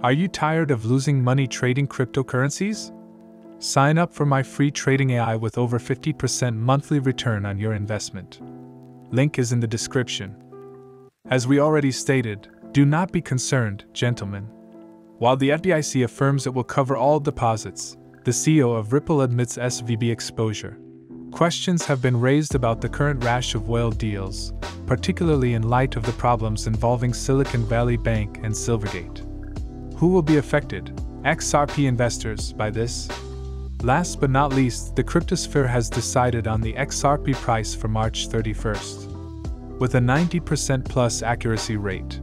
Are you tired of losing money trading cryptocurrencies? Sign up for my free trading AI with over 50% monthly return on your investment. Link is in the description. As we already stated, do not be concerned, gentlemen. While the FDIC affirms it will cover all deposits, the CEO of Ripple admits SVB exposure. Questions have been raised about the current rash of whale deals, particularly in light of the problems involving Silicon Valley Bank and Silvergate. Who will be affected, XRP investors, by this? Last but not least, the cryptosphere has decided on the XRP price for March 31st. With a 90% plus accuracy rate.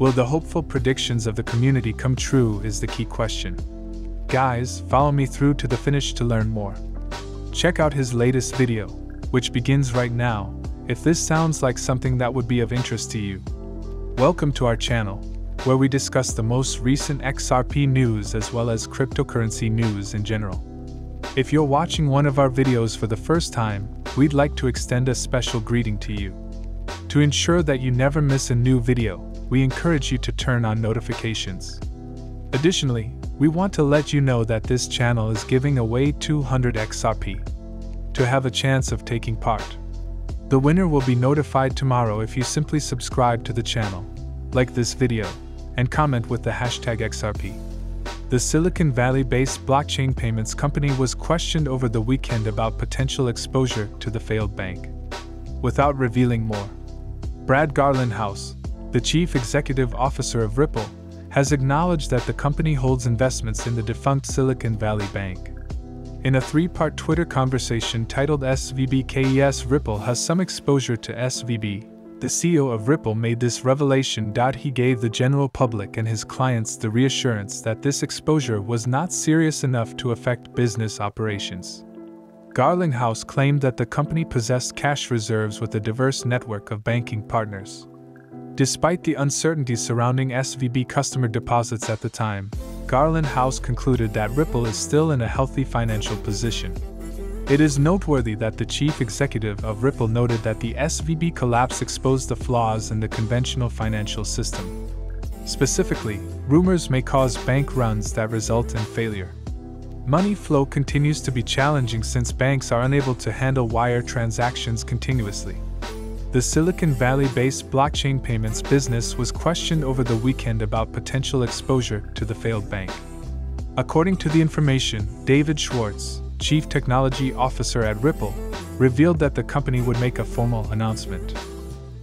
Will the hopeful predictions of the community come true is the key question. Guys, follow me through to the finish to learn more. Check out his latest video, which begins right now, if this sounds like something that would be of interest to you. Welcome to our channel, where we discuss the most recent XRP news as well as cryptocurrency news in general. If you're watching one of our videos for the first time, we'd like to extend a special greeting to you. To ensure that you never miss a new video, we encourage you to turn on notifications. Additionally, we want to let you know that this channel is giving away 200 XRP. To have a chance of taking part, the winner will be notified tomorrow if you simply subscribe to the channel, like this video, and comment with the hashtag XRP. The Silicon Valley based blockchain payments company was questioned over the weekend about potential exposure to the failed bank. Without revealing more, Brad Garlinghouse, the chief executive officer of Ripple, has acknowledged that the company holds investments in the defunct Silicon Valley Bank. In a three part Twitter conversation titled SVBKES Ripple has some exposure to SVB, the CEO of Ripple made this revelation. He gave the general public and his clients the reassurance that this exposure was not serious enough to affect business operations. Garlinghouse claimed that the company possessed cash reserves with a diverse network of banking partners. Despite the uncertainty surrounding SVB customer deposits at the time, Garlinghouse concluded that Ripple is still in a healthy financial position. It is noteworthy that the chief executive of Ripple noted that the SVB collapse exposed the flaws in the conventional financial system. Specifically, rumors may cause bank runs that result in failure. Money flow continues to be challenging since banks are unable to handle wire transactions continuously. The Silicon Valley based blockchain payments business was questioned over the weekend about potential exposure to the failed bank. According to the information, David Schwartz, chief technology officer at Ripple, revealed that the company would make a formal announcement.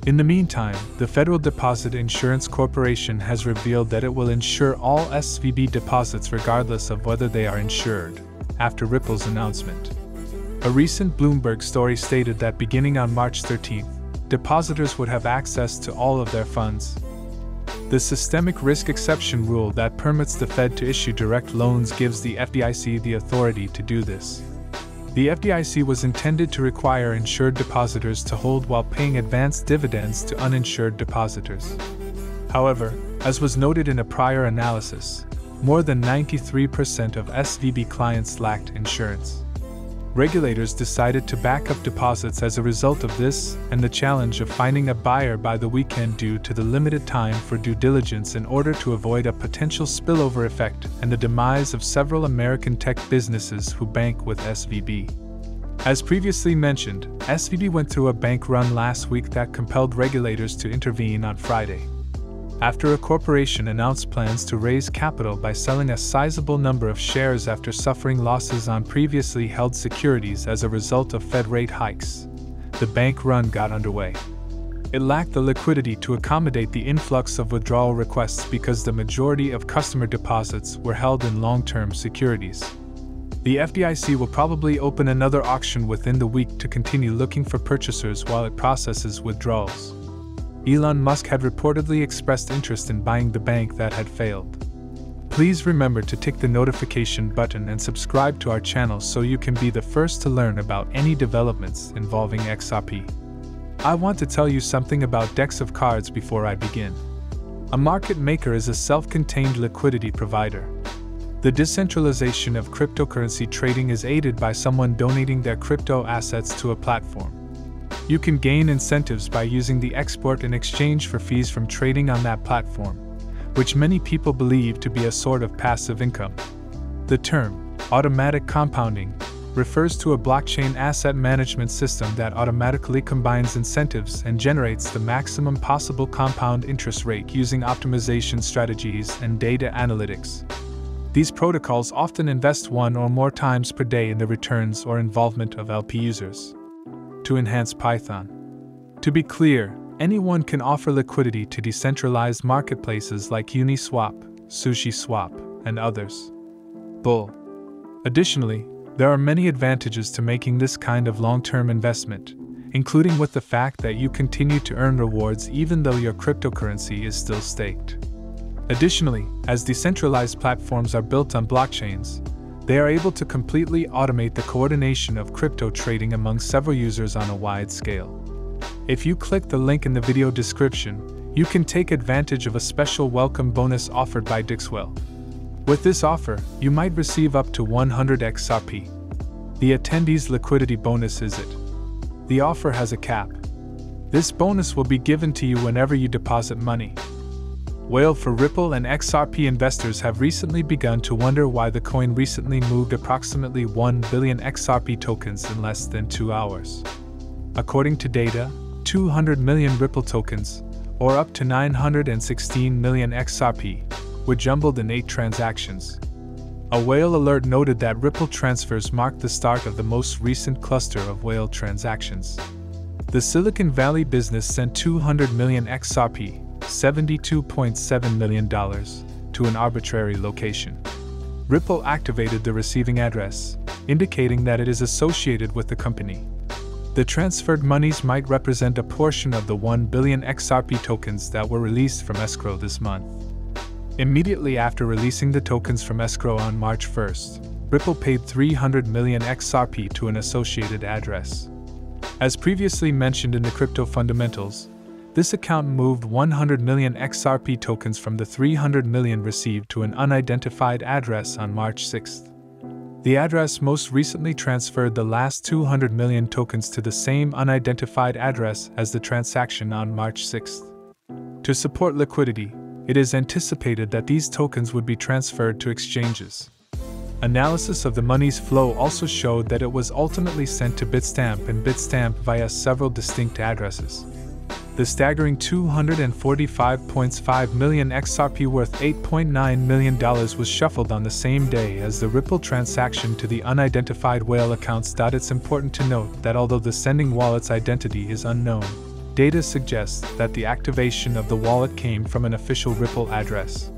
In the meantime, the Federal Deposit Insurance Corporation has revealed that it will insure all SVB deposits regardless of whether they are insured, after Ripple's announcement. A recent Bloomberg story stated that beginning on March 13, depositors would have access to all of their funds, the systemic risk exception rule that permits the Fed to issue direct loans gives the FDIC the authority to do this. The FDIC was intended to require insured depositors to hold while paying advanced dividends to uninsured depositors. However, as was noted in a prior analysis, more than 93% of SVB clients lacked insurance regulators decided to back up deposits as a result of this and the challenge of finding a buyer by the weekend due to the limited time for due diligence in order to avoid a potential spillover effect and the demise of several American tech businesses who bank with SVB. As previously mentioned, SVB went through a bank run last week that compelled regulators to intervene on Friday after a corporation announced plans to raise capital by selling a sizable number of shares after suffering losses on previously held securities as a result of Fed rate hikes. The bank run got underway. It lacked the liquidity to accommodate the influx of withdrawal requests because the majority of customer deposits were held in long term securities. The FDIC will probably open another auction within the week to continue looking for purchasers while it processes withdrawals. Elon Musk had reportedly expressed interest in buying the bank that had failed. Please remember to tick the notification button and subscribe to our channel so you can be the first to learn about any developments involving XRP. I want to tell you something about decks of cards before I begin. A market maker is a self contained liquidity provider. The decentralization of cryptocurrency trading is aided by someone donating their crypto assets to a platform. You can gain incentives by using the export in exchange for fees from trading on that platform, which many people believe to be a sort of passive income. The term, automatic compounding, refers to a blockchain asset management system that automatically combines incentives and generates the maximum possible compound interest rate using optimization strategies and data analytics. These protocols often invest one or more times per day in the returns or involvement of LP users. To enhance Python. To be clear, anyone can offer liquidity to decentralized marketplaces like Uniswap, SushiSwap, and others. Bull. Additionally, there are many advantages to making this kind of long term investment, including with the fact that you continue to earn rewards even though your cryptocurrency is still staked. Additionally, as decentralized platforms are built on blockchains, they are able to completely automate the coordination of crypto trading among several users on a wide scale. If you click the link in the video description, you can take advantage of a special welcome bonus offered by Dixwell. With this offer, you might receive up to 100 XRP. The attendee's liquidity bonus is it. The offer has a cap. This bonus will be given to you whenever you deposit money. Whale for Ripple and XRP investors have recently begun to wonder why the coin recently moved approximately 1 billion XRP tokens in less than two hours. According to data, 200 million Ripple tokens, or up to 916 million XRP, were jumbled in eight transactions. A whale alert noted that Ripple transfers marked the start of the most recent cluster of whale transactions. The Silicon Valley business sent 200 million XRP, $72.7 million, to an arbitrary location. Ripple activated the receiving address, indicating that it is associated with the company. The transferred monies might represent a portion of the 1 billion XRP tokens that were released from escrow this month. Immediately after releasing the tokens from escrow on March 1st, Ripple paid 300 million XRP to an associated address. As previously mentioned in the crypto fundamentals, this account moved 100 million XRP tokens from the 300 million received to an unidentified address on March 6th. The address most recently transferred the last 200 million tokens to the same unidentified address as the transaction on March 6th. To support liquidity, it is anticipated that these tokens would be transferred to exchanges. Analysis of the money's flow also showed that it was ultimately sent to Bitstamp and Bitstamp via several distinct addresses. The staggering 245.5 million XRP worth $8.9 million was shuffled on the same day as the Ripple transaction to the unidentified whale accounts. It's important to note that although the sending wallet's identity is unknown, Data suggests that the activation of the wallet came from an official Ripple address.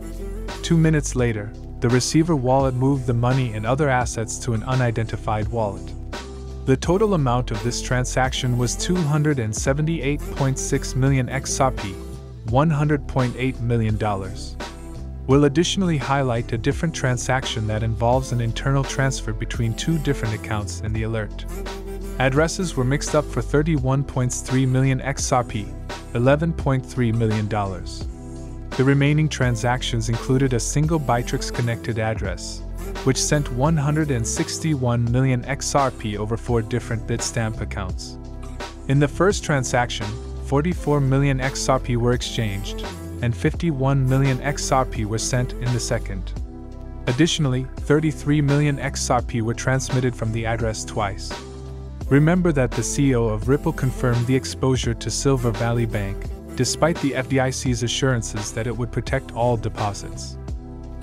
Two minutes later, the receiver wallet moved the money and other assets to an unidentified wallet. The total amount of this transaction was 278.6 million XRP, $100.8 million. We'll additionally highlight a different transaction that involves an internal transfer between two different accounts in the alert. Addresses were mixed up for 31.3 million XRP, $11.3 million. The remaining transactions included a single Bittrex connected address, which sent 161 million XRP over four different Bitstamp accounts. In the first transaction, 44 million XRP were exchanged, and 51 million XRP were sent in the second. Additionally, 33 million XRP were transmitted from the address twice. Remember that the CEO of Ripple confirmed the exposure to Silver Valley Bank, despite the FDIC's assurances that it would protect all deposits.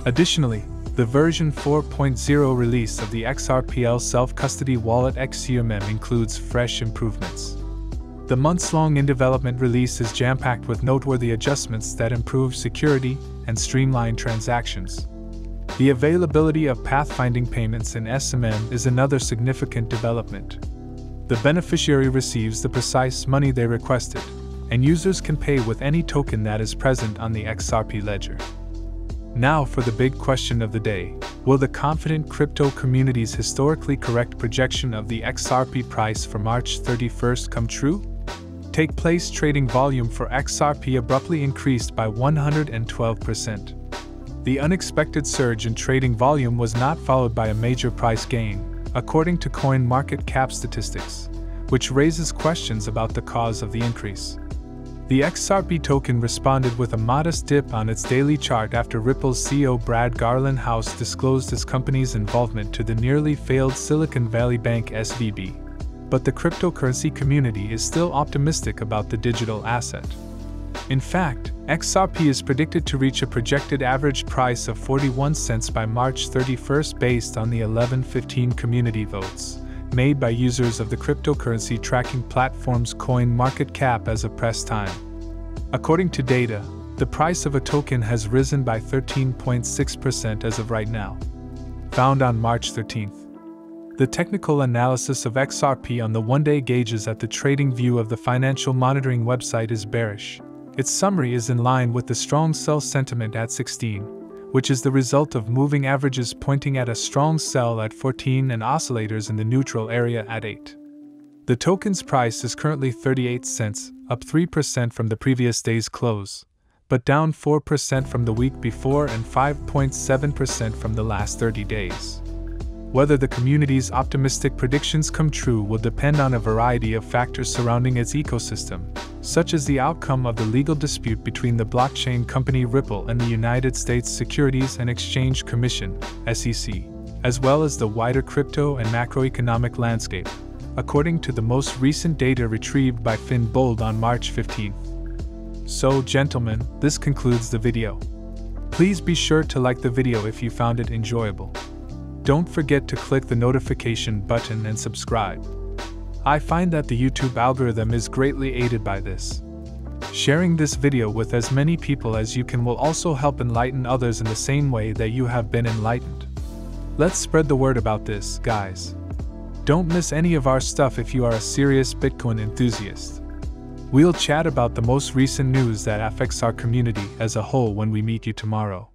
Additionally, the version 4.0 release of the XRPL self custody wallet XUMM includes fresh improvements. The months long in development release is jam packed with noteworthy adjustments that improve security and streamline transactions. The availability of pathfinding payments in SMM is another significant development the beneficiary receives the precise money they requested, and users can pay with any token that is present on the XRP ledger. Now for the big question of the day Will the confident crypto community's historically correct projection of the XRP price for March 31st come true? Take place trading volume for XRP abruptly increased by 112%. The unexpected surge in trading volume was not followed by a major price gain, according to CoinMarketCap statistics, which raises questions about the cause of the increase. The XRP token responded with a modest dip on its daily chart after Ripple's CEO Brad Garlinghouse disclosed his company's involvement to the nearly failed Silicon Valley Bank SVB. But the cryptocurrency community is still optimistic about the digital asset. In fact, XRP is predicted to reach a projected average price of 41 cents by March 31st based on the 1115 community votes made by users of the cryptocurrency tracking platform's CoinMarketCap as of press time. According to data, the price of a token has risen by 13.6% as of right now. Found on March 13th. The technical analysis of XRP on the one day gauges at the TradingView of the financial monitoring website is bearish. Its summary is in line with the strong sell sentiment at 16 which is the result of moving averages pointing at a strong sell at 14 and oscillators in the neutral area at 8. The token's price is currently 38 cents, up 3% from the previous day's close, but down 4% from the week before and 5.7% from the last 30 days. Whether the community's optimistic predictions come true will depend on a variety of factors surrounding its ecosystem, such as the outcome of the legal dispute between the blockchain company Ripple and the United States Securities and Exchange Commission, SEC, as well as the wider crypto and macroeconomic landscape, according to the most recent data retrieved by Finbold on March 15. So, gentlemen, this concludes the video. Please be sure to like the video if you found it enjoyable. Don't forget to click the notification button and subscribe. I find that the YouTube algorithm is greatly aided by this. Sharing this video with as many people as you can will also help enlighten others in the same way that you have been enlightened. Let's spread the word about this, guys. Don't miss any of our stuff if you are a serious Bitcoin enthusiast. We'll chat about the most recent news that affects our community as a whole when we meet you tomorrow.